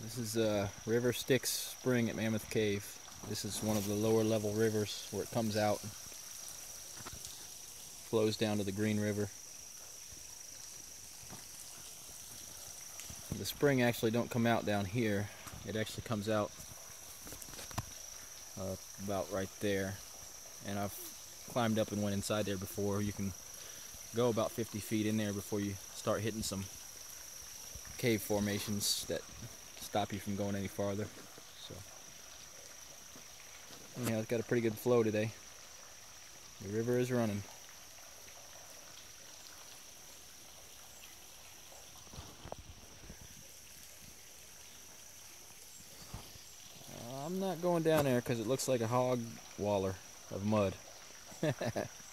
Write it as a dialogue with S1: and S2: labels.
S1: This is uh, River Styx Spring at Mammoth Cave. This is one of the lower level rivers where it comes out flows down to the Green River. The spring actually don't come out down here. It actually comes out uh, about right there. And I've climbed up and went inside there before. You can go about 50 feet in there before you start hitting some cave formations that stop you from going any farther. So, anyhow, it's got a pretty good flow today. The river is running. I'm not going down there because it looks like a hog waller of mud.